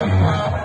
Uh-huh.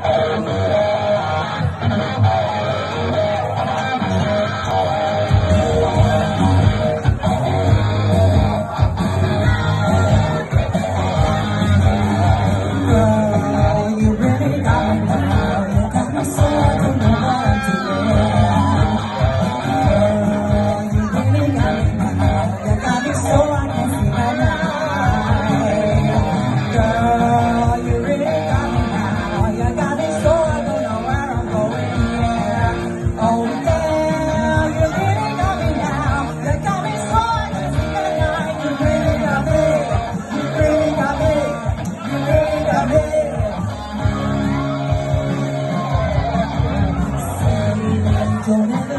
Come on.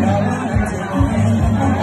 やった!